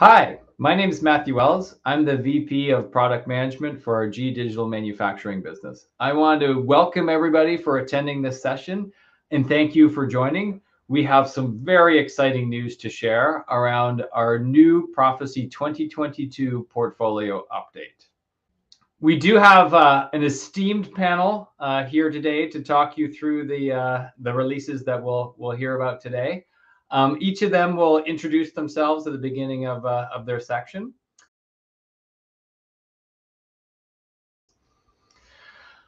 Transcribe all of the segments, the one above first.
Hi, my name is Matthew Wells. I'm the VP of Product Management for our GE Digital Manufacturing business. I want to welcome everybody for attending this session and thank you for joining. We have some very exciting news to share around our new Proficy 2022 portfolio update. We do have uh, an esteemed panel uh, here today to talk you through the uh, the releases that we'll we'll hear about today. Um, each of them will introduce themselves at the beginning of, uh, of their section.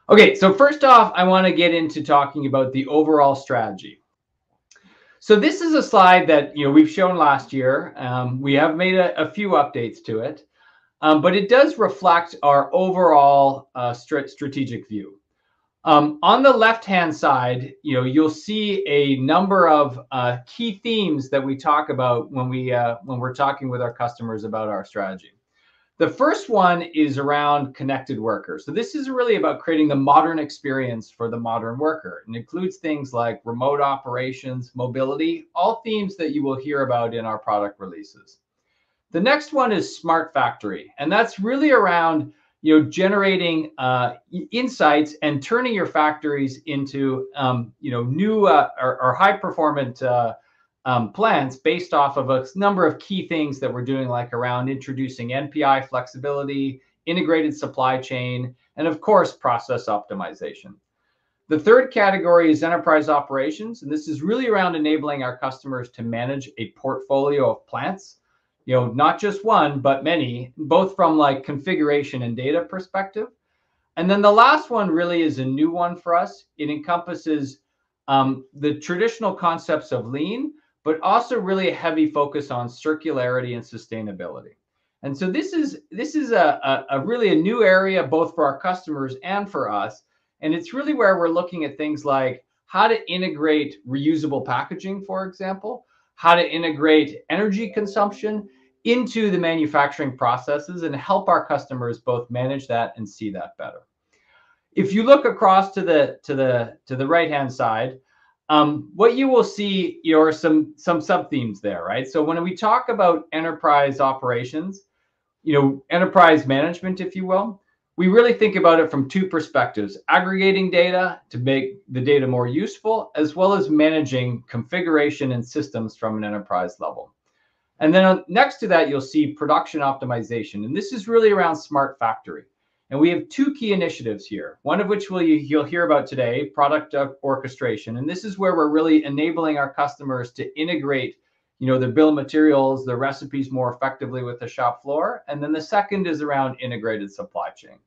Okay, so first off, I want to get into talking about the overall strategy. So this is a slide that you know we've shown last year. Um, we have made a, a, few updates to it, um, but it does reflect our overall uh, strategic view. Um, on the left-hand side, you know, you'll see a number of uh, key themes that we talk about when we uh, when we're talking with our customers about our strategy. The first one is around connected workers. So this is really about creating the modern experience for the modern worker. and includes things like remote operations, mobility, all themes that you will hear about in our product releases. The next one is smart factory, and that's really around you know, generating uh, insights and turning your factories into, um, you know, new uh, or, or, high performant uh, um, plants based off of a number of key things that we're doing, like around introducing NPI flexibility, integrated supply chain, and of course, process optimization. The third category is enterprise operations, and this is really around enabling our customers to manage a portfolio of plants you know, not just one, but many, both from like configuration and data perspective. And then the last one really is a new one for us. It encompasses um, the traditional concepts of lean, but also really a heavy focus on circularity and sustainability. And so this is this is a, a, a really a new area both for our customers and for us. And it's really where we're looking at things like how to integrate reusable packaging, for example, how to integrate energy consumption into the manufacturing processes and help our customers both manage that and see that better. If you look across to the to the to the right hand side, um, what you will see are some some sub themes there, right? So when we talk about enterprise operations, you know, enterprise management, if you will, we really think about it from two perspectives aggregating data to make the data more useful, as well as managing configuration and systems from an enterprise level. And then uh, next to that, you'll see production optimization. And this is really around smart factory. And we have two key initiatives here, one of which will you, you'll hear about today, product orchestration. And this is where we're really enabling our customers to integrate you know, the bill of materials, the recipes more effectively with the shop floor. And then the second is around integrated supply chain.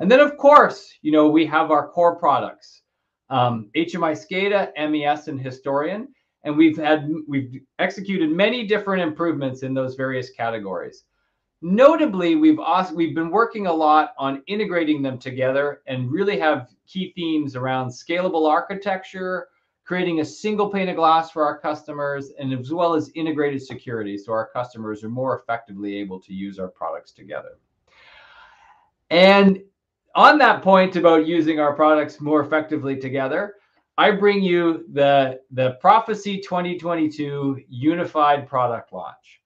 And then, of course, you know, we have our core products, um, HMI SCADA, MES, and Historian. And we've had we've executed many different improvements in those various categories. Notably, we've also we've been working a lot on integrating them together and really have key themes around scalable architecture, creating a single pane of glass for our customers, and as well as integrated security so our customers are more effectively able to use our products together. And on that point about using our products more effectively together, I bring you the, the Proficy 2022 Unified Product Launch.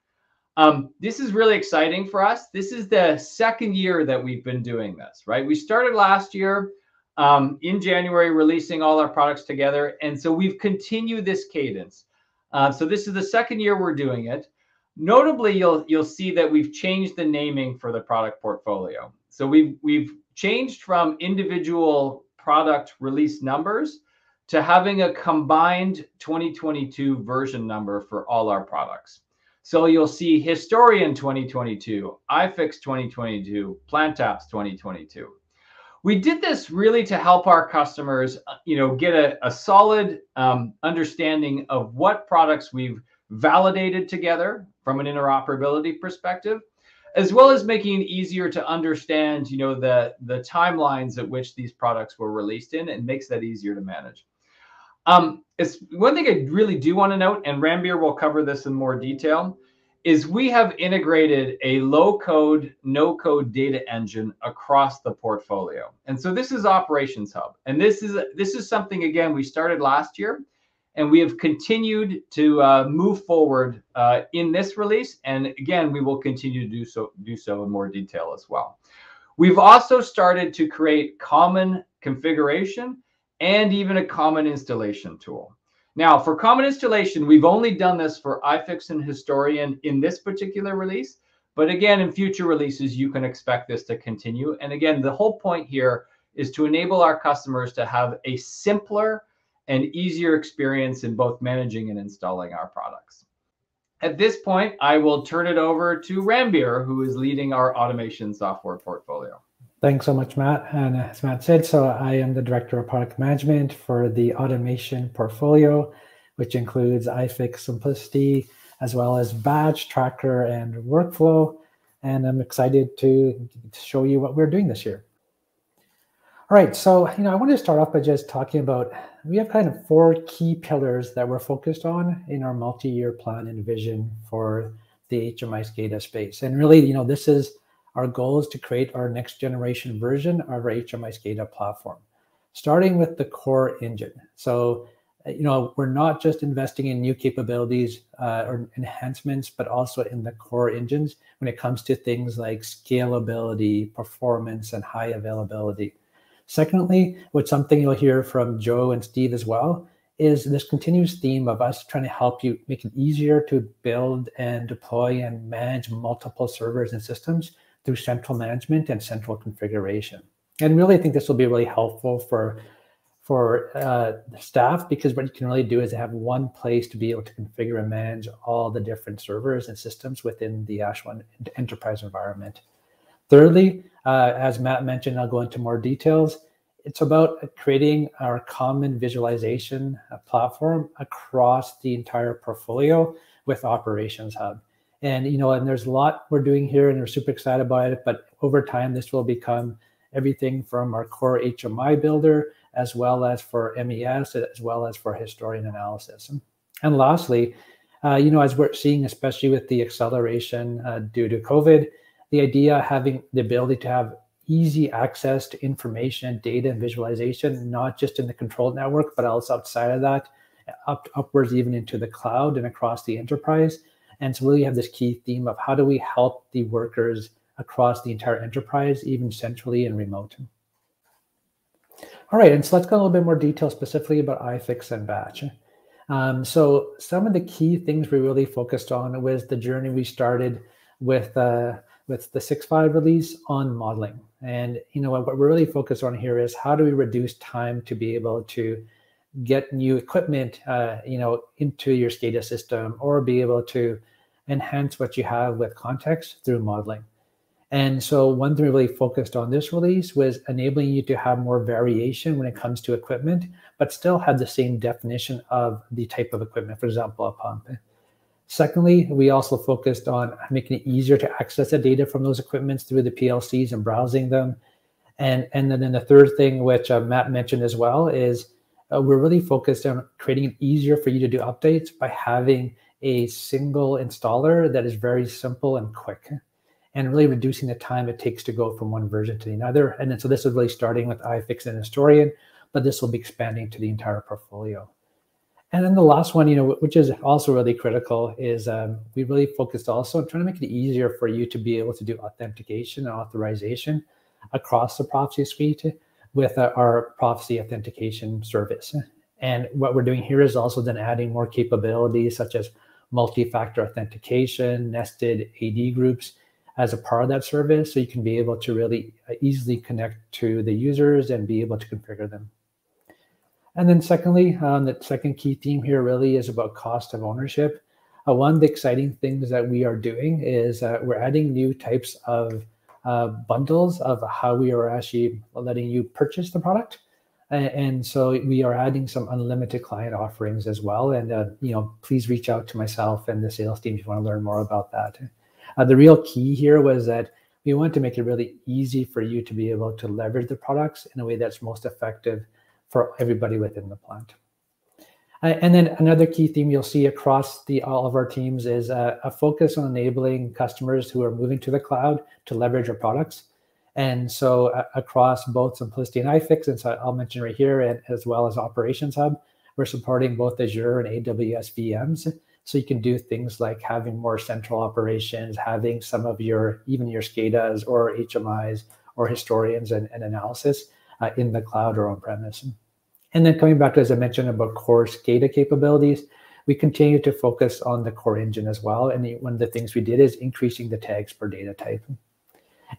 Um, this is really exciting for us. This is the second year that we've been doing this, right? We started last year um, in January releasing all our products together. And so we've continued this cadence. Uh, so this is the second year we're doing it. Notably, you'll you'll see that we've changed the naming for the product portfolio. So we've we've changed from individual product release numbers to having a combined 2022 version number for all our products. So you'll see Historian 2022, iFix 2022, PlantApps 2022. We did this really to help our customers, uh, you know, get a, a solid um, understanding of what products we've validated together from an interoperability perspective, as well as making it easier to understand, you know, the, the timelines at which these products were released in and makes that easier to manage. Um, it's one thing I really do want to note, and Ranbir will cover this in more detail, is we have integrated a low code, no code data engine across the portfolio. And so this is Operations Hub. And this is this is something again we started last year. And we have continued to uh, move forward uh, in this release. And again, we will continue to do so, do so in more detail as well. We've also started to create common configuration and even a common installation tool. Now, for common installation, we've only done this for iFix and Historian in this particular release. But again, in future releases, you can expect this to continue. And again, the whole point here is to enable our customers to have a simpler and easier experience in both managing and installing our products. At this point, I will turn it over to Ranbir, who is leading our automation software portfolio. Thanks so much, Matt. And as Matt said, so I am the Director of Product Management for the automation portfolio, which includes iFix CIMPLICITY, as well as Batch, Tracker, and Workflow. And I'm excited to show you what we're doing this year. All right, so you know, I want to start off by just talking about we have kind of four key pillars that we're focused on in our multi-year plan and vision for the HMI SCADA space. And really, you know, this is our goal is to create our next generation version of our HMI SCADA platform, starting with the core engine. So, you know, we're not just investing in new capabilities uh, or enhancements, but also in the core engines when it comes to things like scalability, performance, and high availability. Secondly, what's something you'll hear from Joe and Steve as well is this continuous theme of us trying to help you make it easier to build and deploy and manage multiple servers and systems through central management and central configuration. And really, I think this will be really helpful for for uh, staff because what you can really do is have one place to be able to configure and manage all the different servers and systems within the Ash1 enterprise environment. Thirdly, uh, as Matt mentioned, I'll go into more details. It's about creating our common visualization uh, platform across the entire portfolio with Operations Hub. And you know, and there's a lot we're doing here, and we're super excited about it. But over time, this will become everything from our core HMI builder, as well as for MES, as well as for historian analysis. And lastly, uh, you know, as we're seeing, especially with the acceleration uh, due to COVID, the idea having the ability to have easy access to information, data, and visualization, not just in the control network, but also outside of that, up upwards even into the cloud and across the enterprise. And so really have this key theme of how do we help the workers across the entire enterprise, even centrally and remote. All right, and so let's go a little bit more detail specifically about iFix and Batch. Um, so some of the key things we really focused on was the journey we started with uh, with the 6.5 release on modeling. And you know what, we're really focused on here is how do we reduce time to be able to get new equipment, uh, you know, into your SCADA system, or be able to enhance what you have with context through modeling. And so one thing we really focused on this release was enabling you to have more variation when it comes to equipment, but still have the same definition of the type of equipment, for example, a pump. Secondly, we also focused on making it easier to access the data from those equipments through the PLCs and browsing them. And, and then, the third thing, which uh, Matt mentioned as well, is uh, we're really focused on creating it easier for you to do updates by having a single installer that is very simple and quick and really reducing the time it takes to go from one version to another. And then so this is really starting with iFix and Historian, but this will be expanding to the entire portfolio. And then the last one, you know, which is also really critical, is um, we really focused also on trying to make it easier for you to be able to do authentication and authorization across the Proficy suite with uh, our Proficy authentication service. And what we're doing here is also then adding more capabilities such as multi-factor authentication, nested AD groups as a part of that service, so you can be able to really uh, easily connect to the users and be able to configure them. And then secondly, um, the second key theme here really is about cost of ownership. Uh, one of the exciting things that we are doing is uh, we're adding new types of uh, bundles of how we are actually letting you purchase the product. And, and, so we are adding some unlimited client offerings as well. And, uh, you know, please reach out to myself and the sales team if you want to learn more about that. Uh, the real key here was that we want to make it really easy for you to be able to leverage the products in a way that's most effective for everybody within the plant. And then another key theme you'll see across the all of our teams is a, a, focus on enabling customers who are moving to the cloud to leverage our products. And so uh, across both CIMPLICITY and iFix, and so I'll mention right here, and as well as Operations Hub, we're supporting both Azure and AWS VMs. So you can do things like having more central operations, having some of your, even your SCADAs or HMIs or historians and, and analysis uh, in the cloud or on premise. And then coming back to, as I mentioned, about core SCADA capabilities, we continue to focus on the core engine as well. And one of the things we did is increasing the tags per data type.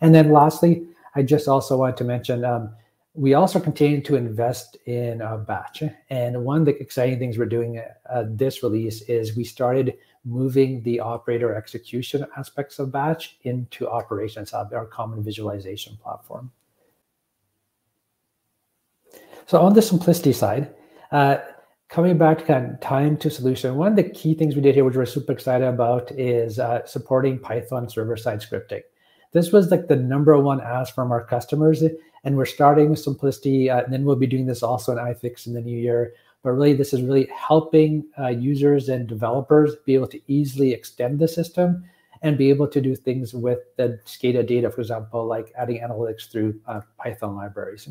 And then lastly, I just also want to mention um, we also continue to invest in uh, batch. And one of the exciting things we're doing uh, this release is we started moving the operator execution aspects of batch into Operations Hub, our common visualization platform. So on the CIMPLICITY side, uh, coming back to kind of time to solution, one of the key things we did here, which we're super excited about, is uh, supporting Python server-side scripting. This was like the number one ask from our customers, and we're starting with CIMPLICITY, uh, and then we'll be doing this also in iFix in the new year. But really, this is really helping uh, users and developers be able to easily extend the system and be able to do things with the SCADA data, for example, like adding analytics through uh, Python libraries.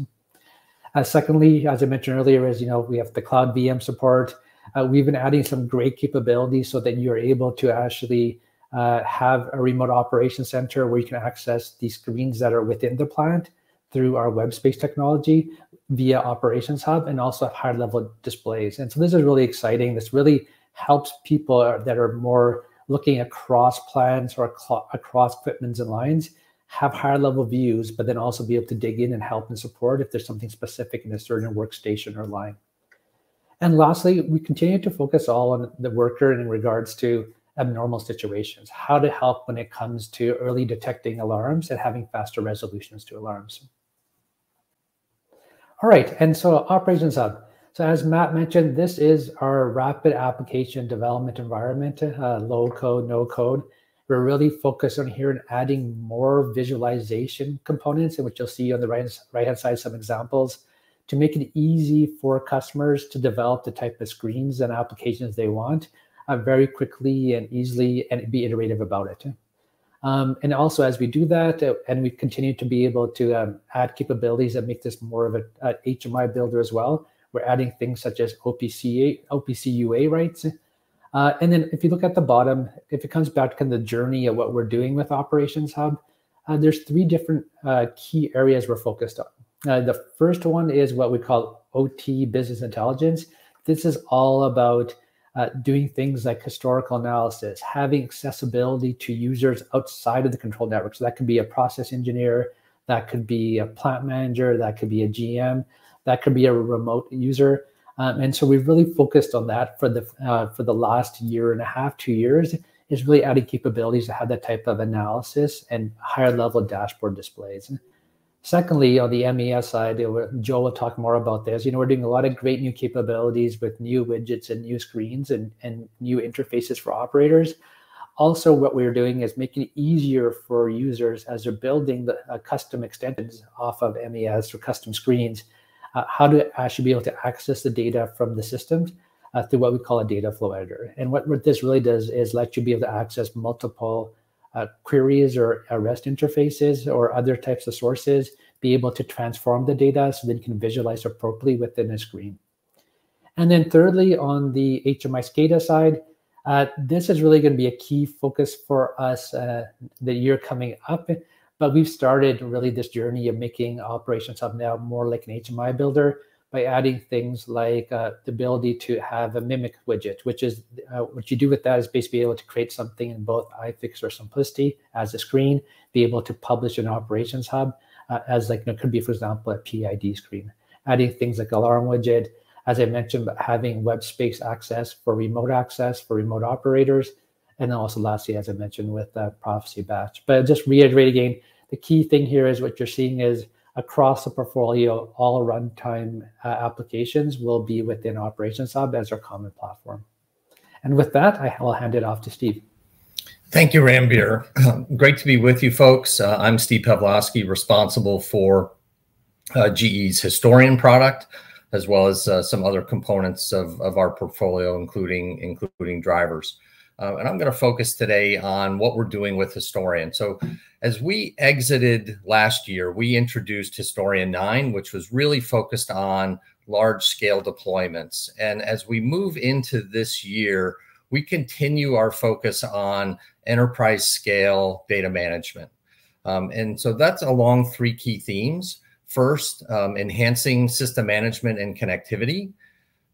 Uh, secondly, as I mentioned earlier, is you know we have the cloud VM support. Uh, we've been adding some great capabilities so that you're able to actually uh, have a remote operation center where you can access the screens that are within the plant through our WebSpace technology via Operations Hub and also have higher level displays. And so this is really exciting. This really helps people that are more looking across plants or across equipments and lines have higher level views, but then also be able to dig in and help and support if there's something specific in a certain workstation or line. And lastly, we continue to focus all on the worker in regards to abnormal situations, how to help when it comes to early detecting alarms and having faster resolutions to alarms. All right, and so Operations Hub. So as Matt mentioned, this is our rapid application development environment, uh, low code, no code. We're really focused on here and adding more visualization components, in which you'll see on the right, right hand side some examples to make it easy for customers to develop the type of screens and applications they want uh, very quickly and easily and be iterative about it. Um, and also, as we do that, uh, and we continue to be able to um, add capabilities that make this more of a, a, HMI builder as well, we're adding things such as OPC, OPC UA writes. Uh, and then if you look at the bottom, if it comes back to the journey of what we're doing with Operations Hub, uh, there's three different uh, key areas we're focused on. Uh, the first one is what we call OT business intelligence. This is all about uh, doing things like historical analysis, having accessibility to users outside of the control network. So that could be a process engineer, that could be a plant manager, that could be a GM, that could be a remote user. Um, and so we've really focused on that for the uh, for the last year and a half, two years, is really adding capabilities to have that type of analysis and higher level dashboard displays. Secondly, on the MES side, Joe will talk more about this. You know, we're doing a lot of great new capabilities with new widgets and new screens and, and new interfaces for operators. Also, what we're doing is making it easier for users as they're building the uh, custom extensions off of MES or custom screens, uh, how to actually be able to access the data from the systems uh, through what we call a data flow editor. And what, what this really does is let you be able to access multiple uh, queries or REST interfaces or other types of sources, be able to transform the data so that you can visualize appropriately within a screen. And then thirdly, on the HMI SCADA side, uh, this is really going to be a key focus for us uh, the year coming up. But we've started really this journey of making Operations Hub now more like an HMI builder by adding things like uh, the ability to have a mimic widget, which is uh, what you do with that is basically able to create something in both iFix or CIMPLICITY as a screen, be able to publish an operations hub uh, as like, you know, could be, for example, a PID screen. Adding things like alarm widget, as I mentioned, having WebSpace access for remote access for remote operators. And then also lastly, as I mentioned, with uh, Proficy Batch. But just reiterate again, the key thing here is what you're seeing is across the portfolio, all runtime uh, applications will be within Operations Hub as our common platform. And with that, I will hand it off to Steve. Thank you, Ranbir. Great to be with you, folks. Uh, I'm Steve Pawlowski, responsible for uh, GE's Historian product, as well as uh, some other components of, of our portfolio, including including drivers. Uh, and I'm going to focus today on what we're doing with Historian. So, as we exited last year, we introduced Historian 9, which was really focused on large scale deployments. And as we move into this year, we continue our focus on enterprise scale data management. Um, and so that's along three key themes. First, um, enhancing system management and connectivity.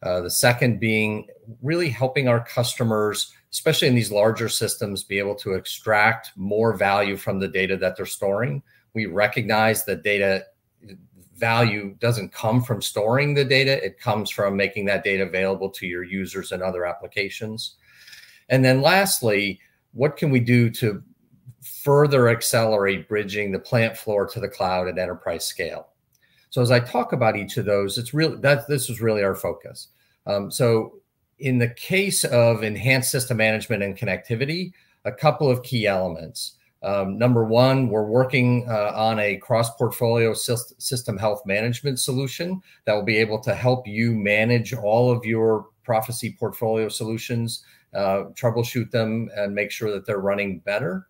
Uh, the second being really helping our customers, especially in these larger systems, be able to extract more value from the data that they're storing. We recognize that data value doesn't come from storing the data, it comes from making that data available to your users and other applications. And then lastly, what can we do to further accelerate bridging the plant floor to the cloud at enterprise scale? So as I talk about each of those, it's really that this is really our focus. Um, so in the case of enhanced system management and connectivity, a couple of key elements. Um, number one, we're working uh, on a cross portfolio system health management solution that will be able to help you manage all of your Proficy portfolio solutions, uh, troubleshoot them, and make sure that they're running better.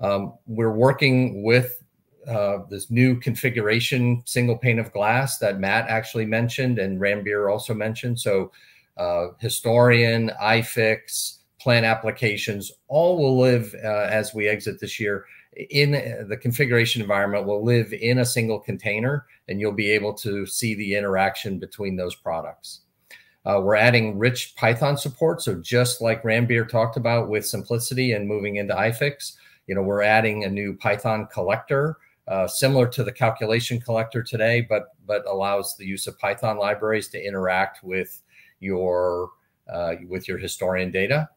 Um, we're working with uh, this new configuration single pane of glass that Matt actually mentioned and Ranbir also mentioned. So uh, historian, iFix, plant applications, all will live uh, as we exit this year in the configuration environment will live in a single container and you'll be able to see the interaction between those products. Uh, we're adding rich Python support. So just like Ranbir talked about with CIMPLICITY and moving into iFix, you know, we're adding a new Python collector uh, similar to the calculation collector today, but but allows the use of Python libraries to interact with your uh, with your historian data.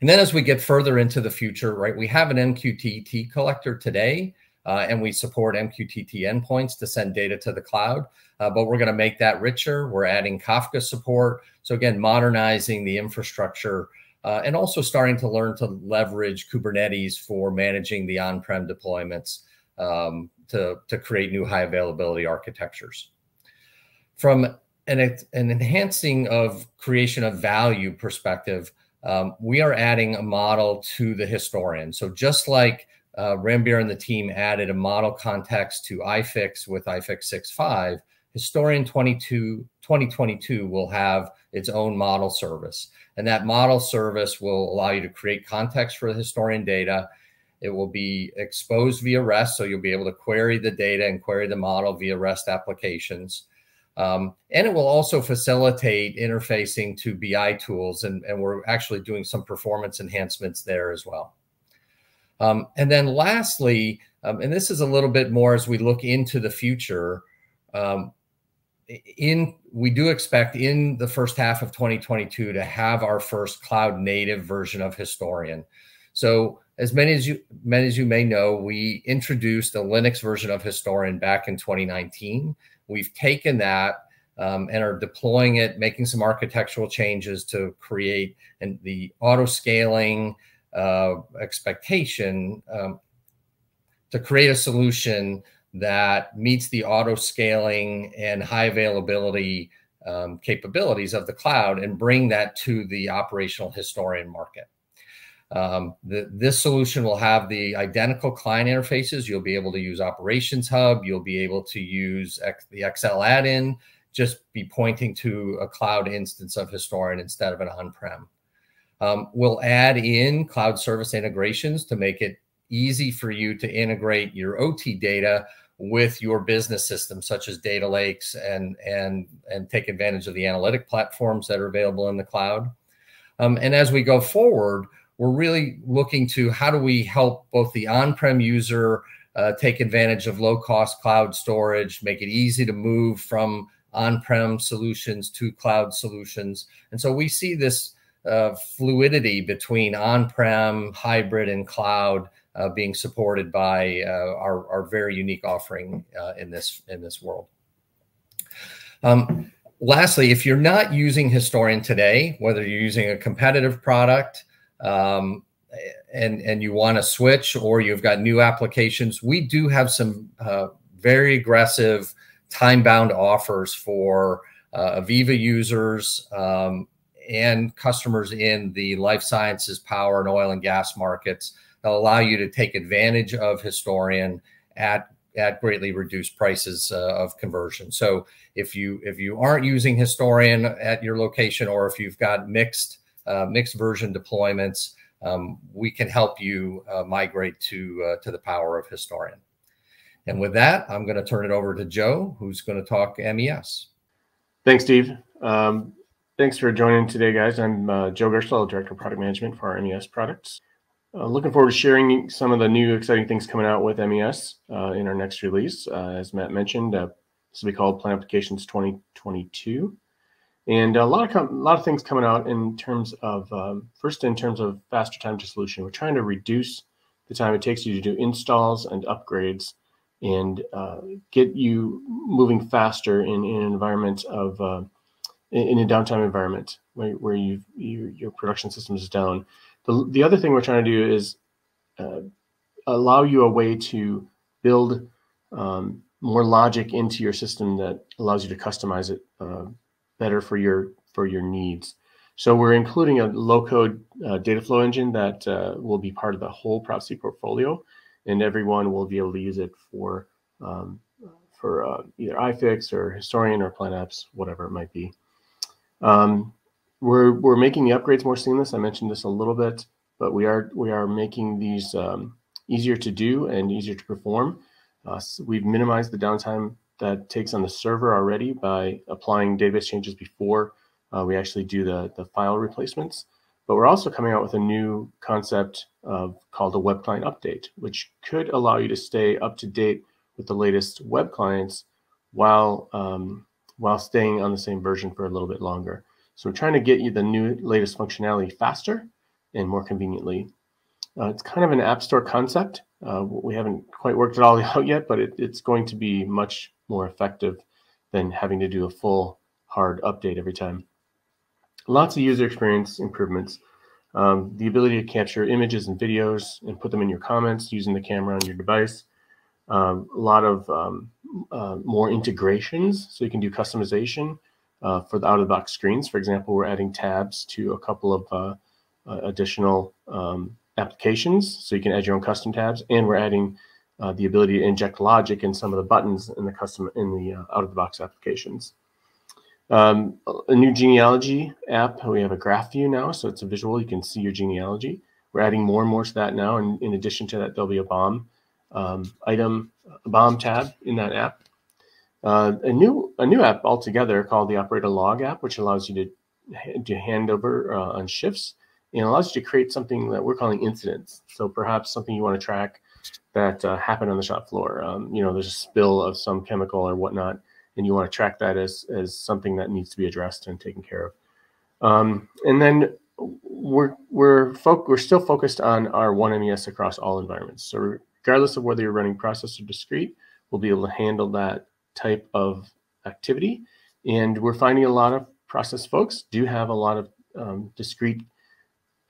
And then as we get further into the future, right, we have an MQTT collector today, uh, and we support MQTT endpoints to send data to the cloud. Uh, but we're going to make that richer. We're adding Kafka support. So again, modernizing the infrastructure uh, and also starting to learn to leverage Kubernetes for managing the on-prem deployments um, to, to create new high availability architectures. From an, an enhancing of creation of value perspective, um, we are adding a model to the historian. So just like uh, Ranbir and the team added a model context to iFix with iFix 6.5, Historian 22, 2022 will have its own model service. And that model service will allow you to create context for the historian data it will be exposed via REST, so you'll be able to query the data and query the model via REST applications. Um, and it will also facilitate interfacing to BI tools, and, and we're actually doing some performance enhancements there as well. Um, and then lastly, um, and this is a little bit more as we look into the future, um, in we do expect in the first half of 2022 to have our first cloud native version of Historian. So as many as you many as you may know, we introduced a Linux version of Historian back in 2019. We've taken that um, and are deploying it, making some architectural changes to create and the auto scaling uh, expectation um, to create a solution that meets the auto scaling and high availability um, capabilities of the cloud and bring that to the operational historian market. Um, the, this solution will have the identical client interfaces. You'll be able to use Operations Hub. You'll be able to use X, the Excel add-in, just be pointing to a cloud instance of Historian instead of an on-prem. Um, we'll add in cloud service integrations to make it easy for you to integrate your OT data with your business systems, such as data lakes, and and and take advantage of the analytic platforms that are available in the cloud. Um, and as we go forward, we're really looking to how do we help both the on-prem user uh, take advantage of low-cost cloud storage, make it easy to move from on-prem solutions to cloud solutions. And so we see this uh, fluidity between on-prem, hybrid, and cloud uh, being supported by uh, our, our very unique offering uh, in this in this world. Um, lastly, if you're not using Historian today, whether you're using a competitive product um, and and you want to switch or you've got new applications, we do have some uh, very aggressive time bound offers for uh, AVEVA users um, and customers in the life sciences, power, and oil and gas markets that allow you to take advantage of Historian at at greatly reduced prices uh, of conversion. So if you if you aren't using Historian at your location, or if you've got mixed uh, mixed version deployments, um, we can help you uh, migrate to uh, to the power of Historian. And with that, I'm going to turn it over to Joe, who's going to talk MES. Thanks, Steve. Um, thanks for joining today, guys. I'm uh, Joe Gerstle, Director of Product Management for our MES products. Uh, looking forward to sharing some of the new exciting things coming out with MES uh, in our next release. Uh, as Matt mentioned, this will be called Plant Applications 2022. And a lot of a lot of things coming out in terms of um, first in terms of faster time to solution. We're trying to reduce the time it takes you to do installs and upgrades, and uh, get you moving faster in, in an environment of uh, in, a downtime environment where, where you your production system is down. The, the other thing we're trying to do is uh, allow you a way to build um, more logic into your system that allows you to customize it uh, better for your for your needs. So we're including a low-code uh, data flow engine that uh, will be part of the whole Proficy portfolio, and everyone will be able to use it for um, for uh, either iFix or Historian or PlantApps, whatever it might be. Um, we're we're making the upgrades more seamless. I mentioned this a little bit, but we are we are making these um, easier to do and easier to perform. Uh, so we've minimized the downtime that takes on the server already by applying database changes before uh, we actually do the, the file replacements. But we're also coming out with a new concept of, called a web client update, which could allow you to stay up to date with the latest web clients while um, while staying on the same version for a little bit longer. So we're trying to get you the new latest functionality faster and more conveniently. Uh, it's kind of an app store concept. Uh, we haven't quite worked it all out yet, but it, it's going to be much more effective than having to do a full hard update every time. Lots of user experience improvements. Um, the ability to capture images and videos and put them in your comments using the camera on your device. Um, a lot of um, uh, more integrations, so you can do customization uh, for the out-of-the-box screens. For example, we're adding tabs to a couple of uh, uh additional um, applications, so you can add your own custom tabs, and we're adding uh, the ability to inject logic in some of the buttons in the custom in the uh, out-of-the-box applications. Um, a new genealogy app. We have a graph view now, so it's a visual. You can see your genealogy. We're adding more and more to that now, and in addition to that, there'll be a BOM um, item, a BOM tab in that app. Uh, a new a new app altogether called the Operator Log app, which allows you to do handover uh, on shifts and allows you to create something that we're calling incidents. So perhaps something you want to track that uh, happened on the shop floor. Um, you know, there's a spill of some chemical or whatnot, and you want to track that as as something that needs to be addressed and taken care of. Um, and then we're we're we're still focused on our one MES across all environments. So regardless of whether you're running process or discrete, we'll be able to handle that type of activity. And we're finding a lot of process folks do have a lot of um, discrete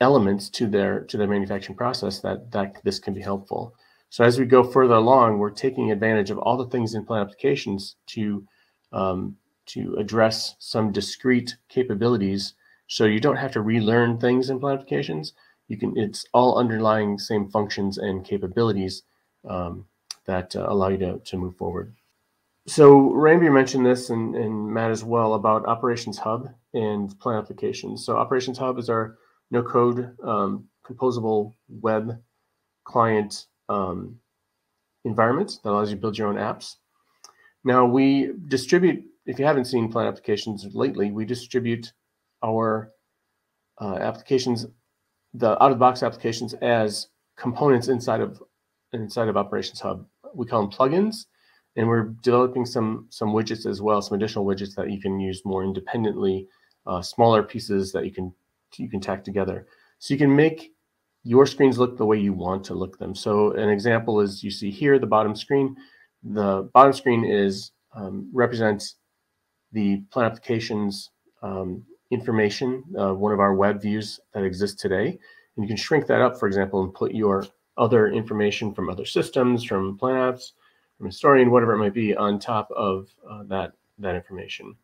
elements to their to their manufacturing process that that this can be helpful. So as we go further along, we're taking advantage of all the things in plant applications to um, to address some discrete capabilities. So you don't have to relearn things in plant applications. You can it's all underlying same functions and capabilities um, that uh, allow you to, to move forward. So Randy mentioned this and, and Matt as well about Operations Hub and plan applications. So Operations Hub is our no code um, composable web client um, environment that allows you to build your own apps. Now we distribute, if you haven't seen plant applications lately, we distribute our uh, applications, the out-of-the-box applications as components inside of inside of Operations Hub. We call them plugins, and we're developing some some widgets as well, some additional widgets that you can use more independently, uh, smaller pieces that you can you can tack together. So you can make your screens look the way you want to look them. So an example is you see here the bottom screen. The bottom screen is um, represents the plant applications um, information, uh, one of our web views that exists today. And you can shrink that up, for example, and put your other information from other systems, from PlantApps, from Historian, whatever it might be, on top of uh, that, that information.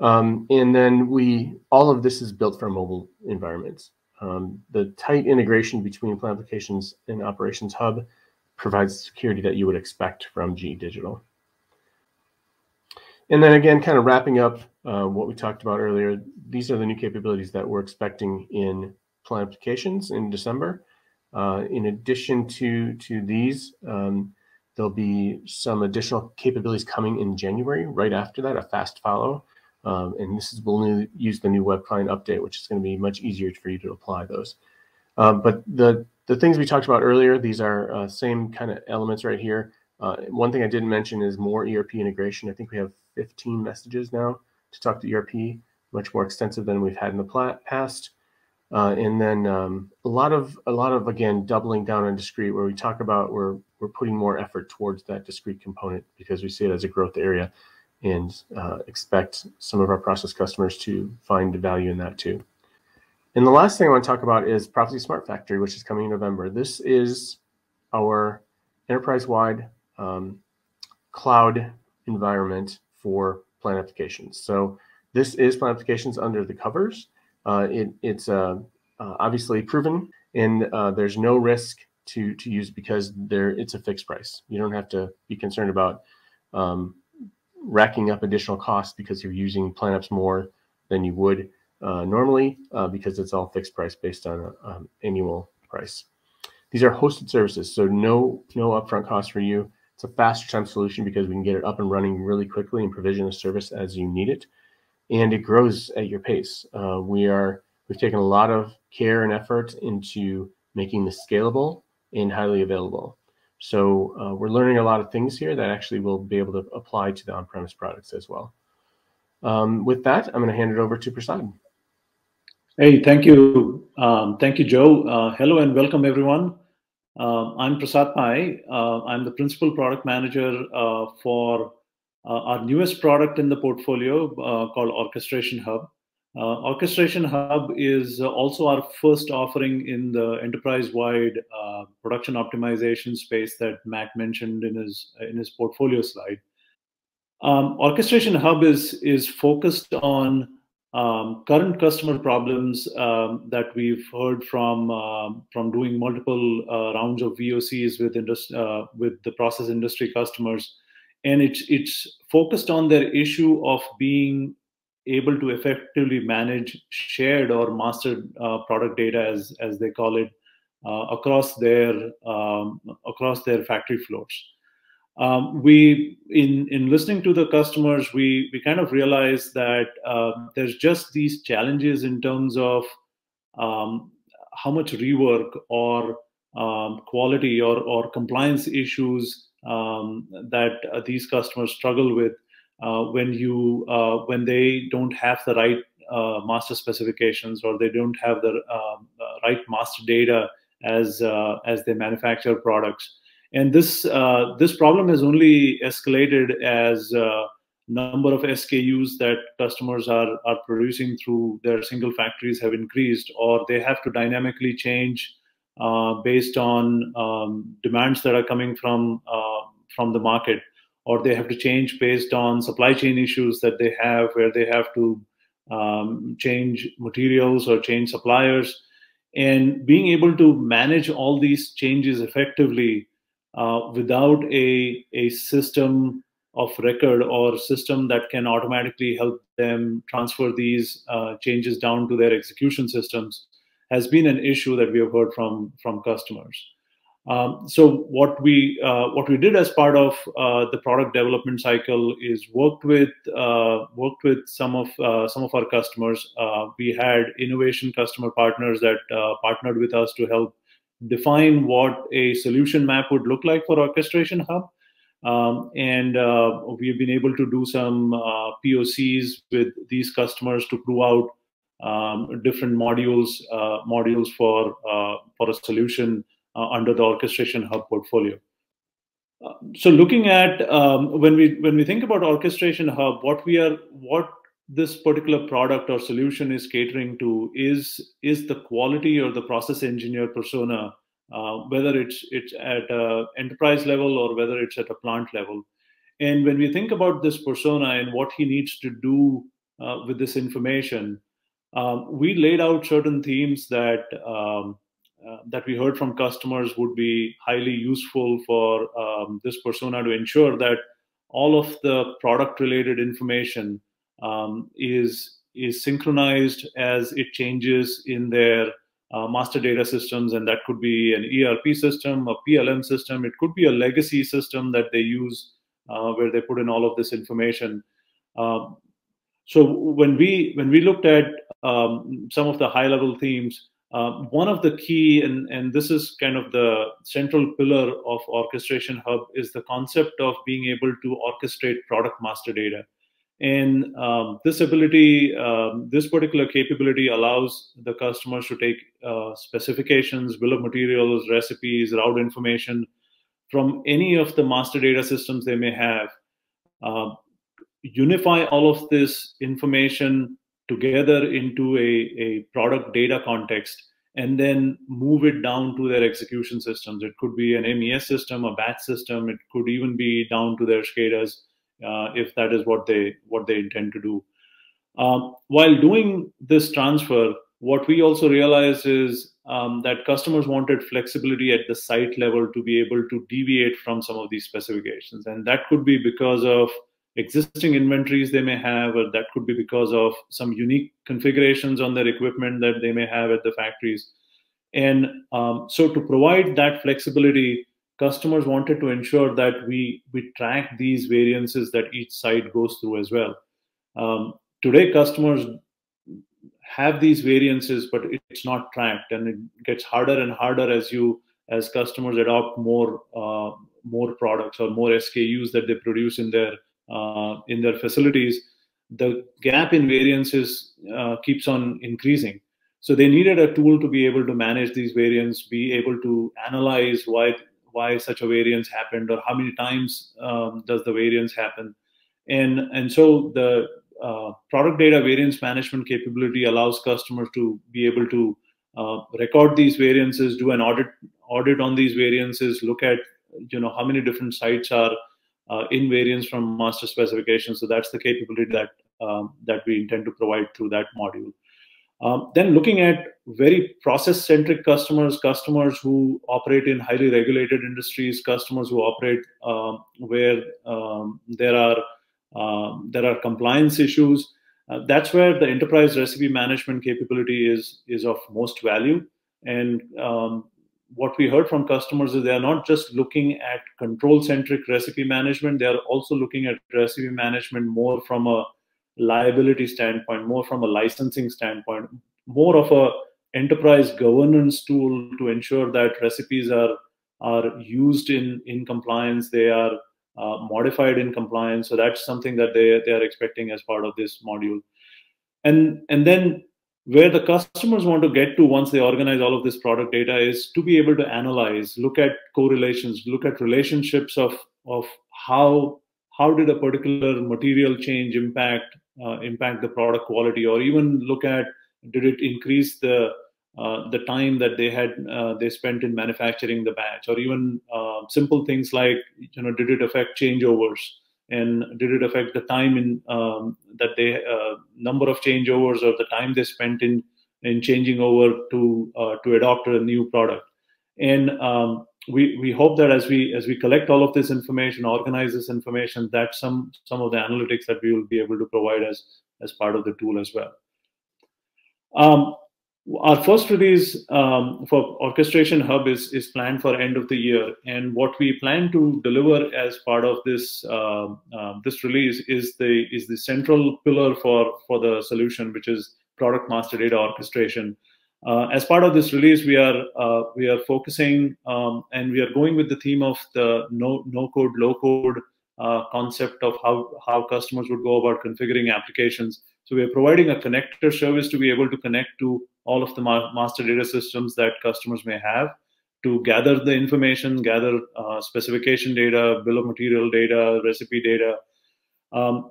Um, and then we, all of this is built for mobile environments. Um, the tight integration between plant applications and operations hub provides security that you would expect from GE Digital. And then again, kind of wrapping up uh, what we talked about earlier, these are the new capabilities that we're expecting in Plant Applications in December. Uh, in addition to, to these, um, there'll be some additional capabilities coming in January, right after that, a fast follow. Um, and this is we'll use the new web client update, which is going to be much easier for you to apply those. Um, but the the things we talked about earlier, these are uh, same kind of elements right here. Uh, one thing I didn't mention is more ERP integration. I think we have 15 messages now to talk to ERP, much more extensive than we've had in the past. Uh, and then um, a lot of a lot of again doubling down on discrete, where we talk about we're we're putting more effort towards that discrete component because we see it as a growth area, and uh, expect some of our process customers to find value in that too. And the last thing I want to talk about is Proficy Smart Factory, which is coming in November. This is our enterprise-wide um, cloud environment for plant applications. So this is plant applications under the covers. Uh, it, it's uh, uh, obviously proven, and uh, there's no risk to to use because there it's a fixed price. You don't have to be concerned about um, racking up additional costs because you're using PlantApps more than you would uh, normally uh, because it's all fixed price based on um, annual price. These are hosted services, so no no upfront cost for you. It's a faster time solution because we can get it up and running really quickly and provision the service as you need it and it grows at your pace. Uh, we are we've taken a lot of care and effort into making this scalable and highly available. So uh, we're learning a lot of things here that actually will be able to apply to the on-premise products as well. Um, with that, I'm going to hand it over to Prasad. Hey, thank you. Um, thank you, Joe. Uh, hello and welcome, everyone. Uh, I'm Prasad Pai. Uh, I'm the Principal Product Manager uh, for uh, our newest product in the portfolio called Orchestration Hub. Uh, Orchestration Hub is also our first offering in the enterprise-wide production optimization space that Matt mentioned in his in his portfolio slide. Um, Orchestration Hub is is focused on um, current customer problems um, that we've heard from uh, from doing multiple uh, rounds of VOCs with uh, with the process industry customers and it's it's focused on their issue of being able to effectively manage shared or master uh, product data as as they call it uh, across their um, across their factory floors. Um, we in in listening to the customers, we we kind of realize that uh, there's just these challenges in terms of um, how much rework or um, quality or or compliance issues um, that uh, these customers struggle with uh, when you uh, when they don't have the right uh, master specifications or they don't have the um, right master data as uh, as they manufacture products. And this uh, this problem has only escalated as number of SKUs that customers are are producing through their single factories have increased, or they have to dynamically change uh, based on um, demands that are coming from uh, from the market, or they have to change based on supply chain issues that they have, where they have to um, change materials or change suppliers, and being able to manage all these changes effectively uh, without a a system of record or system that can automatically help them transfer these uh, changes down to their execution systems has been an issue that we have heard from from customers. Um, so what we uh, what we did as part of uh, the product development cycle is worked with uh, worked with some of uh, some of our customers. Uh, we had innovation customer partners that uh, partnered with us to help define what a solution map would look like for Orchestration Hub. Um, and we've been able to do some POCs with these customers to prove out um, different modules modules for for a solution under the orchestration hub portfolio. Uh, so looking at um, when we when we think about orchestration hub, what we are what this particular product or solution is catering to is is the quality or the process engineer persona, uh, whether it's it's at a enterprise level or whether it's at a plant level. And when we think about this persona and what he needs to do uh, with this information, um, we laid out certain themes that um, uh, that we heard from customers would be highly useful for um, this persona to ensure that all of the product related information um, is is synchronized as it changes in their uh, master data systems. And that could be an erp system a plm system. It could be a legacy system that they use uh, where they put in all of this information. Um, so when we when we looked at um, some of the high level themes uh, one of the key, and, and this is kind of the central pillar of Orchestration Hub, is the concept of being able to orchestrate product master data. And um, this ability, um, this particular capability allows the customers to take uh, specifications, bill of materials, recipes, route information from any of the master data systems they may have, uh, unify all of this information together into a, a product data context and then move it down to their execution systems. It could be an MES system, a batch system. It could even be down to their SCADAs uh, if that is what they what they intend to do. Um, while doing this transfer, what we also realized is um, that customers wanted flexibility at the site level to be able to deviate from some of these specifications, and that could be because of existing inventories they may have, or that could be because of some unique configurations on their equipment that they may have at the factories. And um, so, to provide that flexibility, customers wanted to ensure that we we track these variances that each site goes through as well. Um, today, customers have these variances, but it's not tracked, and it gets harder and harder as you as customers adopt more uh, more products or more SKUs that they produce in their in their facilities, the gap in variances uh, keeps on increasing. So they needed a tool to be able to manage these variants, be able to analyze why why such a variance happened or how many times um, does the variance happen, and and so the uh, product data variance management capability allows customers to be able to uh, record these variances, do an audit audit on these variances, look at you know how many different sites are uh, in variance from master specifications. So that's the capability that um, that we intend to provide through that module. Um, then looking at very process-centric customers, customers who operate in highly regulated industries, customers who operate uh, where um, there are um, there are compliance issues. Uh, that's where the enterprise recipe management capability is is of most value. And um, what we heard from customers is they are not just looking at control centric recipe management, they are also looking at recipe management more from a liability standpoint, more from a licensing standpoint, more of a enterprise governance tool to ensure that recipes are are used in in compliance, they are uh, modified in compliance. So that's something that they they are expecting as part of this module. And and then where the customers want to get to once they organize all of this product data is to be able to analyze look at correlations look at relationships of of how how did a particular material change impact uh, impact the product quality? Or even look at did it increase the uh, the time that they had uh, they spent in manufacturing the batch? Or even uh, simple things like you know did it affect changeovers and did it affect the time in um, that they uh, number of changeovers or the time they spent in in changing over to uh, to adopt a new product? And um, we we hope that as we as we collect all of this information organize this information that some some of the analytics that we will be able to provide as as part of the tool as well. Um, our first release um, for orchestration hub is, is planned for end of the year. And what we plan to deliver as part of this uh, uh, this release is the is the central pillar for for the solution which is product master data orchestration. Uh, as part of this release we are uh, we are focusing um, and we are going with the theme of the no no code low code uh, concept of how how customers would go about configuring applications. So we are providing a connector service to be able to connect to all of the ma master data systems that customers may have to gather the information, gather uh, specification data, bill of material data, recipe data. Um,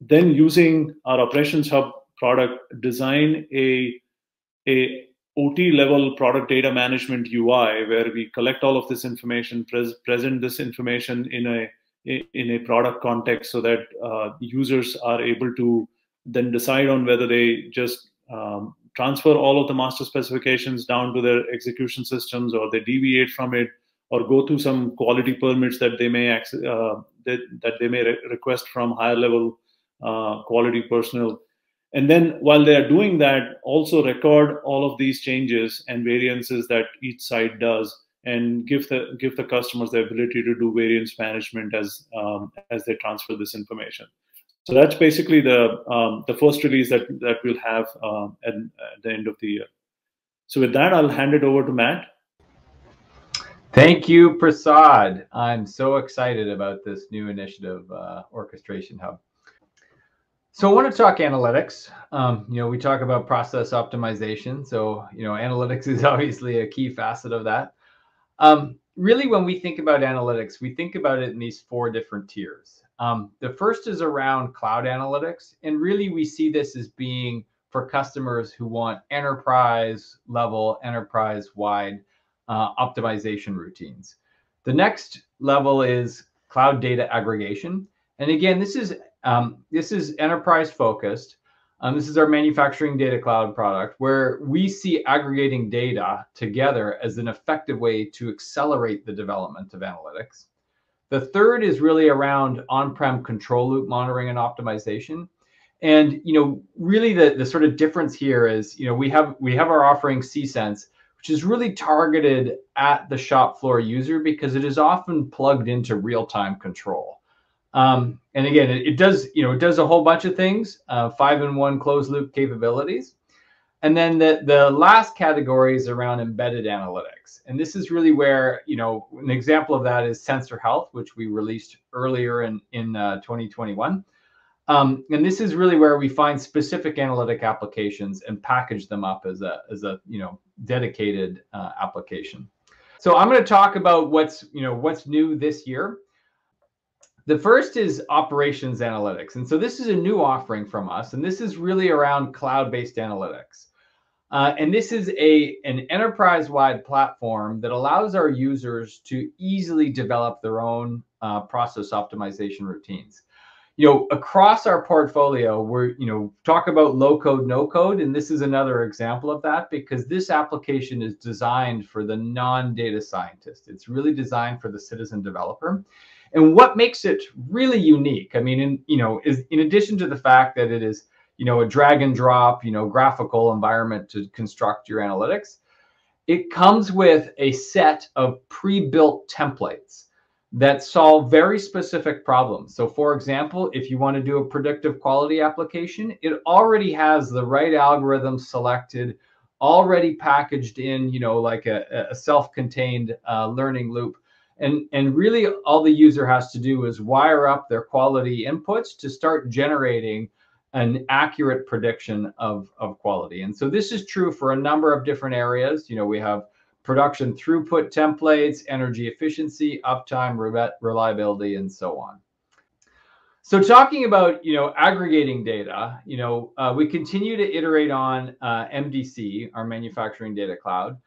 then using our operations hub product, design a, a OT level product data management UI where we collect all of this information, pres present this information in a in a product context so that uh, users are able to then decide on whether they just um, transfer all of the master specifications down to their execution systems or they deviate from it or go through some quality permits that they may uh, that, that they may re request from higher level uh, quality personnel. And then while they are doing that also record all of these changes and variances that each site does and give the give the customers the ability to do variance management as um, as they transfer this information so that's basically the um, the first release that that we'll have um, at, at the end of the year so with that i'll hand it over to matt Thank you, Prasad. I'm so excited about this new initiative, uh, Orchestration Hub. So I want to talk analytics. Um, you know, we talk about process optimization. So, you know, analytics is obviously a key facet of that. Um, really, when we think about analytics, we think about it in these four different tiers. Um, the first is around cloud analytics. And really, we see this as being for customers who want enterprise level, enterprise wide uh, optimization routines. The next level is cloud data aggregation. And again, this is um, this is enterprise focused. Um, this is our manufacturing data cloud product where we see aggregating data together as an effective way to accelerate the development of analytics. The third is really around on-prem control loop monitoring and optimization. And you know, really the, the sort of difference here is, you know, we have we have our offering cSense, which is really targeted at the shop floor user because it is often plugged into real-time control. Um, and again, it, it, does, you know, it does a whole bunch of things, uh, five in one closed loop capabilities. And then the, the last category is around embedded analytics. And this is really where, you know, an example of that is Sensor Health, which we released earlier in, in uh, 2021. Um, and this is really where we find specific analytic applications and package them up as a, as a you know, dedicated uh, application. So I'm going to talk about what's, you know, what's new this year. The first is operations analytics. And so this is a new offering from us, and this is really around cloud-based analytics. Uh, and this is a an enterprise-wide platform that allows our users to easily develop their own uh, process optimization routines you know, across our portfolio, we're, you know, talk about low code, no code. And this is another example of that because this application is designed for the non-data scientist. It's really designed for the citizen developer. And what makes it really unique, I mean, in, you know, is in addition to the fact that it is, you know, a drag and drop, you know, graphical environment to construct your analytics, it comes with a set of pre-built templates that solve very specific problems. So for example, if you want to do a predictive quality application, it already has the right algorithm selected, already packaged in, you know, like a, a self-contained uh, learning loop. And, and really all the user has to do is wire up their quality inputs to start generating an accurate prediction of, of quality. And so this is true for a number of different areas. You know, we have production throughput templates, energy efficiency, uptime, reliability, and so on. So talking about, you know, aggregating data, you know, uh, we continue to iterate on uh, MDC, our manufacturing data cloud.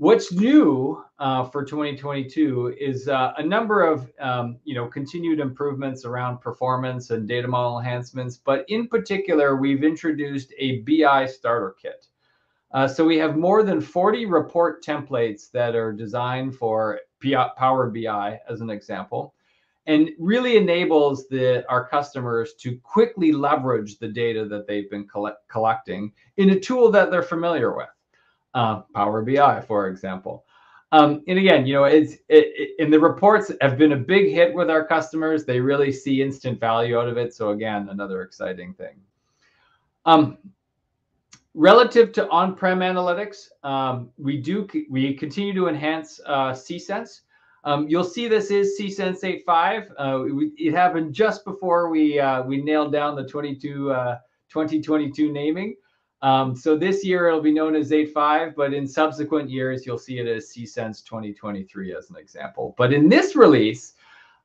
What's new uh, for 2022 is uh, a number of, um, you know, continued improvements around performance and data model enhancements. But in particular, we've introduced a BI starter kit. Uh, so we have more than 40 report templates that are designed for Power BI as an example, and really enables the, our customers to quickly leverage the data that they've been collect, collecting in a tool that they're familiar with, uh, Power BI, for example. Um, and again, you know, it's it, it, and the reports have been a big hit with our customers. They really see instant value out of it. So again, another exciting thing. Um, Relative to on-prem analytics, um, we do we continue to enhance uh, cSense. Um, you'll see this is cSense 8.5. Uh, we, it happened just before we uh, we nailed down the 22 uh, 2022 naming. Um, so this year it'll be known as 8.5, but in subsequent years you'll see it as cSense 2023 as an example. But in this release,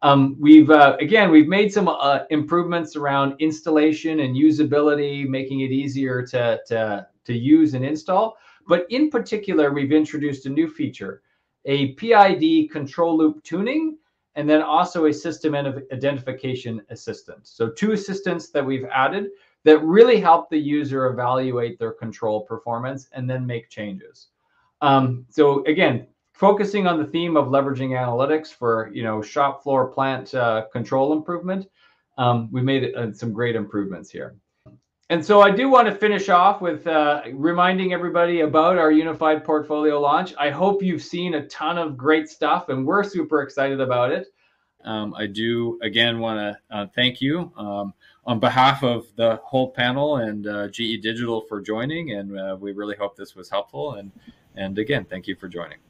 um, we've uh, again we've made some uh, improvements around installation and usability, making it easier to, to to use and install. But in particular, we've introduced a new feature, a PID control loop tuning, and then also a system identification assistant. So two assistants that we've added. That really help the user evaluate their control performance and then make changes. Um, so again, focusing on the theme of leveraging analytics for you know shop floor plant uh, control improvement, um, we made uh, some great improvements here. And so I do want to finish off with uh, reminding everybody about our unified portfolio launch. I hope you've seen a ton of great stuff, and we're super excited about it. Um, I do again want to uh, thank you um, on behalf of the whole panel and uh, GE Digital for joining, and uh, we really hope this was helpful. And and again, thank you for joining.